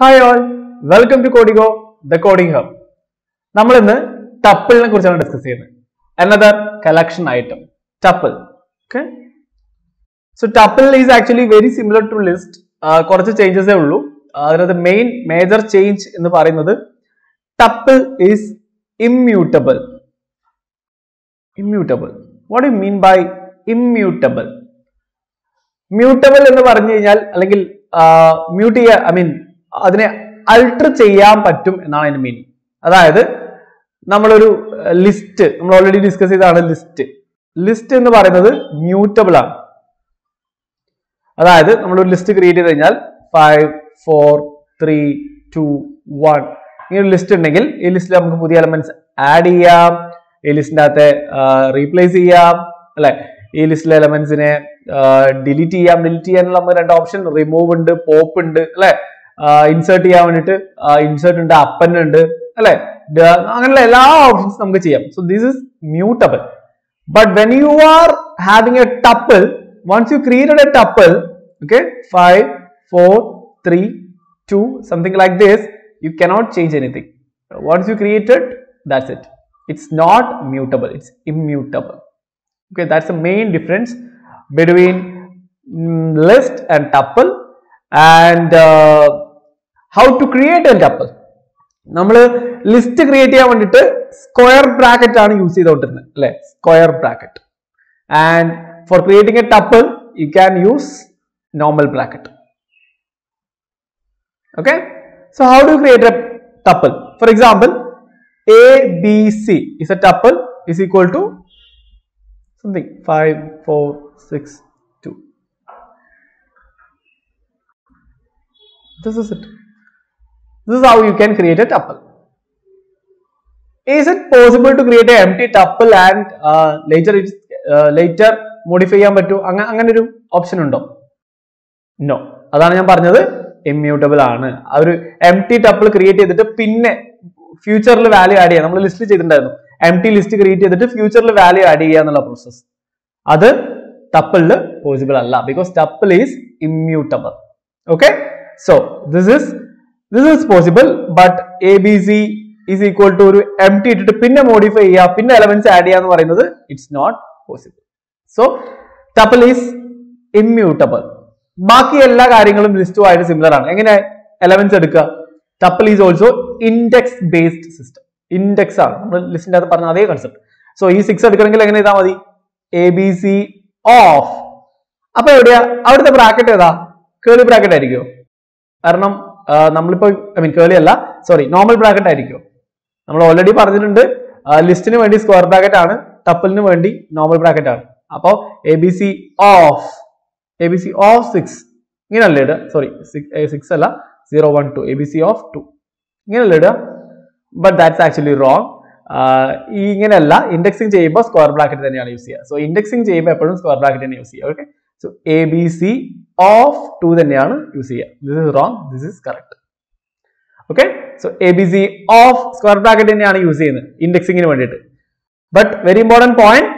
Hi all welcome to Codigo the coding hub നമ്മൾ ഇന്ന് ടപ്പിളിനെ കുറിച്ചാണ് ഡിസ്കസ് ചെയ്യുന്നത്. Another collection item tuple okay so tuple is actually very similar to list കുറച്ച് ചേഞ്ചസേ ഉള്ളൂ. അതിനകത്ത് മെയിൻ മേജർ ചേഞ്ച് എന്ന് പറയുന്നത് tuple is immutable immutable what you mean by immutable mutable എന്ന് പറഞ്ഞു കഴിഞ്ഞാൽ അല്ലെങ്കിൽ മ്യൂട്ട് ചെയ്യ ഐ മീൻ അതിനെ അൾട്ടർ ചെയ്യാൻ പറ്റും എന്നാണ് അതിന്റെ മീനിങ് അതായത് നമ്മളൊരു ലിസ്റ്റ് നമ്മൾ ഓൾറെഡി ഡിസ്കസ് ചെയ്തതാണ് ലിസ്റ്റ് ലിസ്റ്റ് എന്ന് പറയുന്നത് മ്യൂട്ടബിൾ ആണ്. അതായത് നമ്മളൊരു ലിസ്റ്റ് ക്രിയേറ്റ് ചെയ്ത് കഴിഞ്ഞാൽ five four three two one ഈ ഒരു ലിസ്റ്റ് ഉണ്ടെങ്കിൽ ഈ ലിസ്റ്റിൽ നമുക്ക് പുതിയ എലമെന്റ്സ് ആഡ് ചെയ്യാം. ഈ ലിസ്റ്റിന്റെ അകത്തെ റീപ്ലേസ് ചെയ്യാം. അല്ലെ? ഈ ലിസ്റ്റിലെ എലമെന്റ്സിനെ ഡിലീറ്റ് ചെയ്യാം. ഡിലീറ്റ് ചെയ്യാനുള്ള നമുക്ക് രണ്ട് ഓപ്ഷൻ റിമൂവ് ഉണ്ട് പോപ്പ് ഉണ്ട്. അല്ലെ? ഇൻസേർട്ട് ചെയ്യാൻ വേണ്ടിട്ട് ഇൻസേർട്ട് ഉണ്ട് അപ്പൻ ഉണ്ട് അല്ലെ അങ്ങനെയുള്ള എല്ലാ ഓപ്ഷൻസ് നമുക്ക് ചെയ്യാം so this is mutable but when you are having a tuple once you created a tuple okay 5 4 3 2 something like this you cannot change anything once you created that's it it's not mutable it's immutable okay that's the main difference between mm, list and tuple and uh, how to create a tuple നമ്മൾ list create ചെയ്യാൻ വേണ്ടിയിട്ട് square bracket ആണ് use ചെയ്തുകൊണ്ടിരുന്നത് അല്ലെ square bracket for creating a tuple you can use normal bracket okay so how do you create a tuple for example a b c is a tuple is equal to something 5 4 6 2 this is it this is how you can create a tuple. Is it possible to create a empty tuple and uh, later it uh, later modify ചെയ്യാൻ പറ്റൂ? അങ്ങനെ അങ്ങനെ ഒരു option ഉണ്ടോ? No അതാണ് ഞാൻ പറഞ്ഞത്. Immutable ആണ്. ആ ഒരു എം ടി ടപ്പിൾ ക്രിയേറ്റ് ചെയ്തിട്ട് പിന്നെ ഫ്യൂച്ചറിൽ വാല്യൂ ആഡ് ചെയ്യാം. നമ്മൾ ലിസ്റ്റ് ചെയ്തിട്ടുണ്ടായിരുന്നു. എം ടി ലിസ്റ്റ് ക്രിയേറ്റ് ചെയ്തിട്ട് ഫ്യൂച്ചറിൽ വാല്യൂ ആഡ് ചെയ്യുക എന്നുള്ള പ്രോസസ് അത് ടപ്പിളിൽ പോസിബിൾ അല്ല. Because tuple is immutable okay so this is this is possible but A B C is equal to ഒരു എം ടി ഇട്ടിട്ട് പിന്നെ മോഡിഫൈ ചെയ്യുക പിന്നെ എലമെന്റ്സ് ആഡ് ചെയ്യുക എന്ന് പറയുന്നത് it's not possible so tuple is immutable ബാക്കി എല്ലാ കാര്യങ്ങളും ലിസ്റ്റുമായിട്ട് സിമിലർ ആണ്. എങ്ങനെ എലമെന്റ്സ് എടുക്കുക? Tuple is also index based system index ആണ് നമ്മൾ ലിസ്റ്റിന്റെ അകത്ത് പറഞ്ഞ അതേ കൺസെപ്റ്റ് സോ ഈ സിക്സ് എടുക്കണമെങ്കിൽ എങ്ങനെ ചെയ്താൽ മതി? എ ബി സി ഓഫ് അപ്പൊ എവിടെയാ? അവിടുത്തെ ബ്രാക്കറ്റ് ഏതാ? കേളി ബ്രാക്കറ്റ് ആയിരിക്കുമോ കാരണം നമ്മളിപ്പോ ഐ മീൻ കേളി അല്ല സോറി നോർമൽ ബ്രാക്കറ്റ് ആയിരിക്കും. നമ്മൾ ഓൾറെഡി പറഞ്ഞിട്ടുണ്ട് ലിസ്റ്റിന് വേണ്ടി സ്ക്വയർ ബ്രാക്കറ്റ് ആണ് ടപ്പിളിന് വേണ്ടി നോർമൽ ബ്രാക്കറ്റ് ആണ്. അപ്പോ a b c of a b c of six ഇങ്ങനെയല്ല ഇടുക? സോറി സിക്സ് അല്ല zero one two a b c of two ഇങ്ങനെയല്ല ഇടുക? ബട്ട് ദാറ്റ്സ് ആക്ച്വലി റോങ് ഇങ്ങനെയല്ല ഇൻഡെക്സിങ് ചെയ്യുമ്പോൾ സ്ക്വയർ ബ്രാക്കറ്റ് തന്നെയാണ് യൂസ് ചെയ്യുക. സോ ഇൻഡെക്സിങ് ചെയ്യുമ്പോൾ എപ്പോഴും സ്ക്വയർ ബ്രാക്കറ്റ് തന്നെ യൂസ് ചെയ്യുക okay so a b c of two തന്നെയാണ് യൂസ് ചെയ്യുക. This is wrong this is correct okay so a b c of square bracket തന്നെയാണ് യൂസ് ചെയ്യുന്നത് ഇൻഡെക്സിങ്ങിന് വേണ്ടിയിട്ട്. ബട്ട് വെരി ഇമ്പോർട്ടന്റ് പോയിന്റ്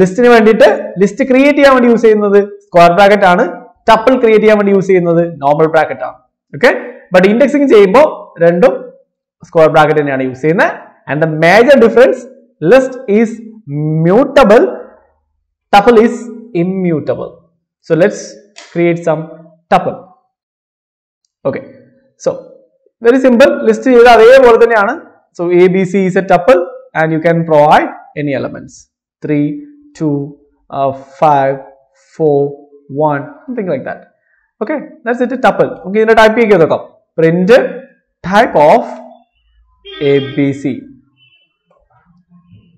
ലിസ്റ്റിന് വേണ്ടിയിട്ട് ലിസ്റ്റ് ക്രിയേറ്റ് ചെയ്യാൻ വേണ്ടി യൂസ് ചെയ്യുന്നത് സ്ക്വയർ ബ്രാക്കറ്റ് ആണ് ടപ്പിൾ ക്രിയേറ്റ് ചെയ്യാൻ വേണ്ടി യൂസ് ചെയ്യുന്നത് നോർമൽ ബ്രാക്കറ്റ് ആണ്. ഓക്കെ ബട്ട് ഇൻഡെക്സിങ് ചെയ്യുമ്പോൾ രണ്ടും സ്ക്വയർ ബ്രാക്കറ്റ് തന്നെയാണ് യൂസ് ചെയ്യുന്നത്. And the major difference list is mutable tuple is immutable So let's create some tuple okay so very simple list ചെയ്ത അതേപോലെ തന്നെയാണ് so A B C is a tuple and you can provide any elements three two, uh, five, four, one, something like that. Okay, that's it. A tuple. Okay, ഇതിന്റെ type ചെയ്ത് നോക്കാം print type of A B C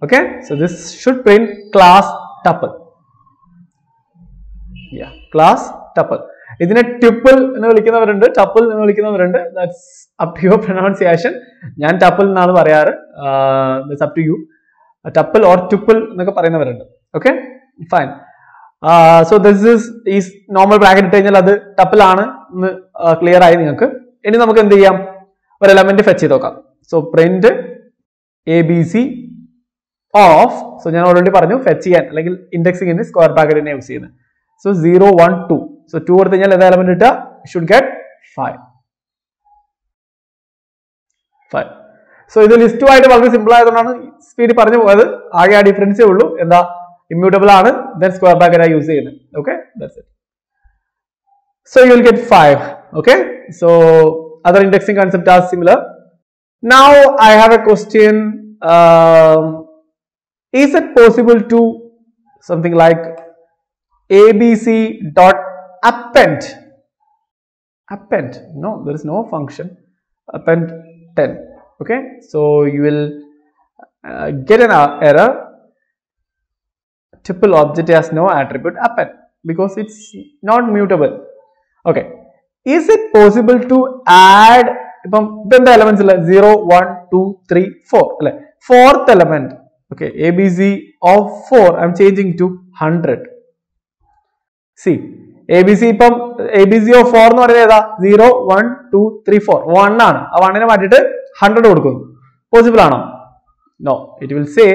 okay so this should print class tuple Class tuple ഇതിനെ tuple എന്ന് വിളിക്കുന്നവരുണ്ട്. Tuple എന്ന് വിളിക്കുന്നവരുണ്ട്. That's up to your pronunciation ഞാൻ tuple എന്നാണ് പറയാറ്. That's up to you tuple or tipple എന്നൊക്കെ പറയുന്നവരുണ്ട്. Okay fine so this is ഈ നോർമൽ ബ്രാക്കറ്റ് ഇട്ട് കഴിഞ്ഞാൽ അത് ടപ്പിൾ ആണ് എന്ന് ക്ലിയർ ആയി നിങ്ങൾക്ക്. ഇനി നമുക്ക് എന്ത് ചെയ്യാം? ഒരു എലമെന്റ് ഫെച്ച് ചെയ്ത് നോക്കാം. So print A B C of so ഞാൻ ഓൾറെഡി പറഞ്ഞു ഫെച്ച് ചെയ്യാൻ അല്ലെങ്കിൽ ഇൻഡെക്സിങ്ങിന് സ്ക്വയർ ബ്രാക്കറ്റ് തന്നെ യൂസ് ചെയ്യുന്നത്. So zero one two so two കൊടുത്തു കഴിഞ്ഞാൽ ഏതാ എലമെന്റ് കിട്ടുക? Should get five five so ഇത് ലിസ്റ്റുമായിട്ട് വളരെ സിമ്പിൾ ആയതുകൊണ്ടാണ് സ്പീഡ് പറഞ്ഞു പോയത്. ആകെ ആ ഡിഫറൻസേ ഉള്ളൂ. എന്താ? ഇമ്മ്യൂട്ടബിൾ ആണ്. ദെൻ സ്ക്വയർ ബ്രാക്കറ്റ് യൂസ് ചെയ്യുന്നത്. Okay that's it So you will get 5. Okay. So other indexing concept now have a question. Um, is it possible to something like abc dot append? Append. No, there is no function. Append 10. Okay. So you will uh, get an uh, error. Tuple object has no attribute append because it's not mutable. Okay is it possible to add ഇപ്പം ഇതെന്താ elements അല്ലെ zero one two three four അല്ലെ fourth element okay A B C of four I am changing to hundred see A B C ഇപ്പം A B C of four എന്ന് പറയുന്നത് ഏതാ zero one two three four one ആണ് ആ വണ്ണിനെ മാറ്റിയിട്ട് hundred കൊടുക്കുന്നു പോസിബിൾ ആണോ no it will say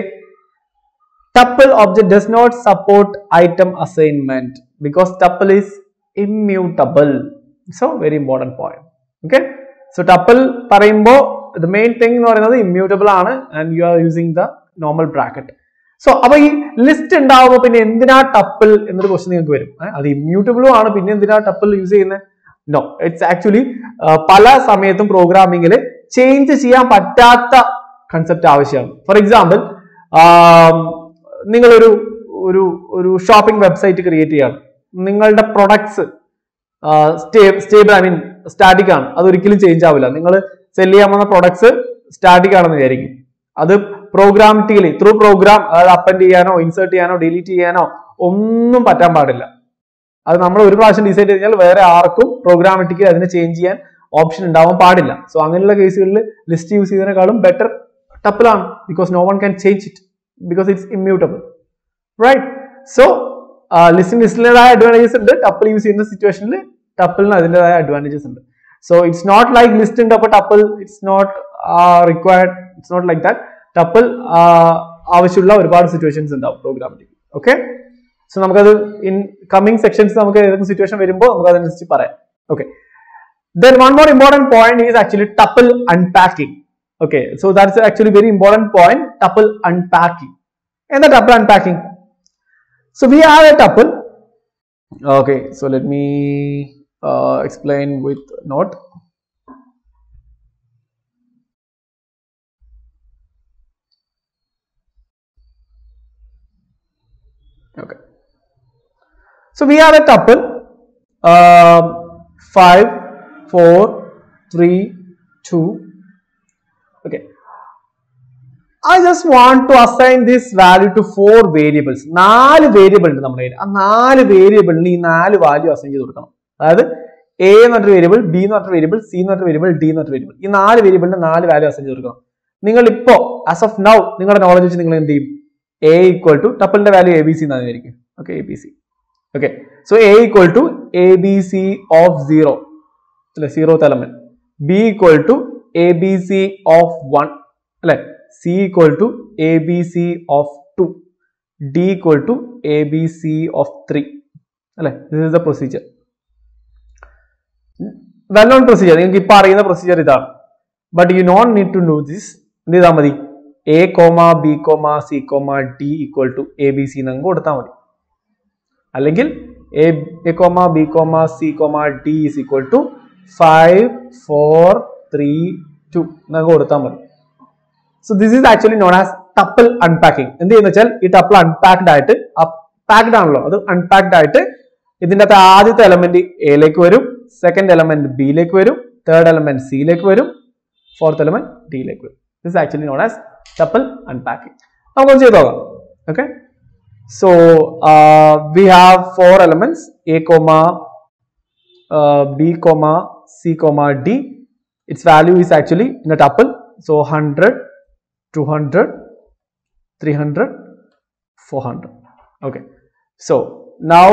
tuple object does not support item assignment because tuple is immutable so very important point okay so tuple പറയുമ്പോൾ the main thing എന്ന് പറയുന്നത് immutable ആണ് and you are using the normal bracket so അപ്പൊ ഈ list ഉണ്ടാവുമ്പോൾ പിന്നെ എന്തിനാ tuple എന്നൊരു ക്വസ്റ്റ്യൻ നിങ്ങൾക്ക് വരും. അത് ഇമ്മ്യൂട്ടബിളും ആണ്. പിന്നെ എന്തിനാ ടപ്പിൾ യൂസ് ചെയ്യുന്നത് നോ ഇറ്റ്സ് ആക്ച്വലി പല സമയത്തും പ്രോഗ്രാമിംഗിൽ ചേഞ്ച് ചെയ്യാൻ പറ്റാത്ത കൺസെപ്റ്റ് ആവശ്യമാണ്. ഫോർ എക്സാമ്പിൾ നിങ്ങളൊരു ഒരു ഒരു ഷോപ്പിംഗ് വെബ്സൈറ്റ് ക്രിയേറ്റ് ചെയ്യാണ്. നിങ്ങളുടെ products stay stable I mean static ആണ്. അത് ഒരിക്കലും ചേഞ്ച് ആവില്ല. നിങ്ങൾ സെൽ ചെയ്യാൻ പോകുന്ന പ്രൊഡക്ട്സ് സ്റ്റാറ്റിക് ആണെന്ന് വിചാരിക്കും. അത് പ്രോഗ്രാമറ്റിക്കലി ത്രൂ പ്രോഗ്രാം അതായത് അപ്പൻഡ് ചെയ്യാനോ ഇൻസേർട്ട് ചെയ്യാനോ ഡിലീറ്റ് ചെയ്യാനോ ഒന്നും പറ്റാൻ പാടില്ല. അത് നമ്മൾ ഒരു പ്രാവശ്യം ഡിസൈഡ് ചെയ്ത് കഴിഞ്ഞാൽ വേറെ ആർക്കും പ്രോഗ്രാമറ്റിക്കലി അതിനെ ചേഞ്ച് ചെയ്യാൻ ഓപ്ഷൻ ഉണ്ടാവാൻ പാടില്ല. സോ അങ്ങനെയുള്ള കേസുകളിൽ ലിസ്റ്റ് യൂസ് ചെയ്തതിനേക്കാളും better ടപ്പിലാണ് because no one can change it because it's immutable right so ലിസ്റ്റിന് ലിസ്റ്റിന്റെതായ അഡ്വാന്റേജസ് ഉണ്ട്. ടപ്പിൾ യൂസ് ചെയ്യുന്ന സിറ്റുവേഷനിൽ ടപ്പിളിന് അതിന്റെതായ അഡ്വാന്റേജസ് ഉണ്ട്. So it's not like list ഉണ്ട്. അപ്പോൾ tuple it's not required it's not like that tuple ആവശ്യമുള്ള ഒരുപാട് സിറ്റുവേഷൻസ് ഉണ്ടാവും പ്രോഗ്രാമിൽ ഓക്കെ സോ നമുക്കത് ഇൻ കമ്മിങ് സെക്ഷൻസ് നമുക്ക് ഏതെങ്കിലും സിറ്റുവേഷൻ വരുമ്പോൾ നമുക്ക് അതനുസരിച്ച് പറയാം. Okay then one more important point is actually tuple unpacking okay so that's actually very important point tuple unpacking എന്താ tuple unpacking So we have a tuple. Okay, so let me uh, explain with note. So we have a tuple. Uh, five, four, three, two. Okay. I just want to assign this value to four variables. നാല് variable ഉണ്ട് നമ്മുടെ കയ്യിൽ ആ നാല് വേരിയബിളിന് ഈ നാല് value assign ചെയ്ത് കൊടുക്കണം അതായത് എ എന്ന് പറഞ്ഞ വേരിയബിൾ ബി എന്ന് പറഞ്ഞ വേരിയബിൾ സി എന്ന് പറഞ്ഞ വേരിയബിൾ ഡി എന്ന് പറഞ്ഞ വേരിയബിൾ ഈ നാല് വേരിയബിളിന് നാല് വാല്യൂ അസൈൻ ചെയ്ത് കൊടുക്കണം നിങ്ങൾ ഇപ്പോ ആസ് ഓഫ് നൗ നിങ്ങളുടെ നോളജ് വെച്ച് നിങ്ങൾ എന്ത് ചെയ്യും എ ഈക്വൽ ടു ടപ്പിളിന്റെ വാല്യൂ എ ബി സി എന്നാണ് വിചാരിക്കും okay A B C of zero അല്ലെ? Zero തലമൻ. B equal to A B C of one അല്ലെ? C equal to A B C of two D equal to A B C of three അല്ലെ? This is the procedure well known procedure നിങ്ങൾക്ക് ഇപ്പൊ അറിയുന്ന procedure ഇതാണ് but you not need to know this എന്ത് ചെയ്താൽ മതി? A comma B comma C comma D equal to A B C എന്നങ്ങ് കൊടുത്താൽ മതി. അല്ലെങ്കിൽ A A comma B comma C comma D is equal to five four three two എന്നൊക്കെ കൊടുത്താൽ മതി. So this is actually known as tuple unpacking എന്ത് ചെയ്യുന്ന വെച്ചാൽ ഈ ടപ്പിൾ അൺപാക്ഡ് ആയിട്ട് പാക്ഡ് ആണല്ലോ അത് അൺപാക്ഡ് ആയിട്ട് ഇതിന്റെ അകത്ത് ആദ്യത്തെ എലമെന്റ് എയിലേക്ക് വരും സെക്കൻഡ് എലമെന്റ് ബിയിലേക്ക് വരും തേർഡ് എലമെന്റ് സിയിലേക്ക് വരും ഫോർത്ത് എലമെന്റ് ഡിയിലേക്ക് വരും. This actually known as tuple unpacking നമുക്കൊന്ന് ചെയ്ത് നോക്കാം. Okay so we have four elements A comma b comma c comma d. Its value is actually in a tuple so 100 200 300 400 okay. So now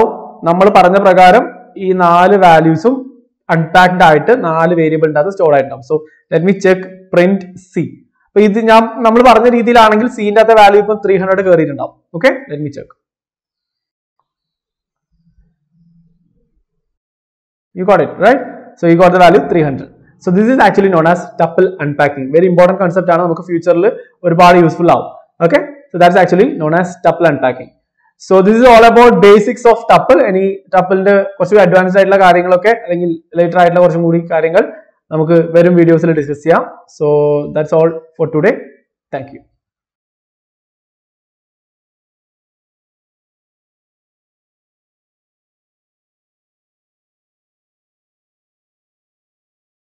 നമ്മൾ പറഞ്ഞ പ്രകാരം ഈ നാല് വാല്യൂസും അൺപാക്ഡ് ആയിട്ട് നാല് വേരിയബിളിന്റെ അത് സ്റ്റോർ ആയിട്ടുണ്ടാവും. So let me check print C അപ്പൊ ഇത് ഞാൻ നമ്മൾ പറഞ്ഞ രീതിയിലാണെങ്കിൽ സീന്റെ അകത്തെ വാല്യൂ ഇപ്പം three hundred കയറിയിട്ടുണ്ടാവും okay let me check you got it right? So you got the value 300 so this is actually known as tuple unpacking very important concept ആണ് നമുക്ക് ഫ്യൂച്ചറിൽ ഒരുപാട് യൂസ്ഫുൾ ആവും. Okay so that's actually known as tuple unpacking so this is all about basics of tuple ഇനി ടപ്പിളിന്റെ കുറച്ച് advanced ആയിട്ടുള്ള കാര്യങ്ങളൊക്കെ അല്ലെങ്കിൽ ലേറ്റർ ആയിട്ടുള്ള കുറച്ചും കൂടി കാര്യങ്ങൾ നമുക്ക് വരും വീഡിയോസിൽ ഡിസ്കസ് ചെയ്യാം. So that's all for today thank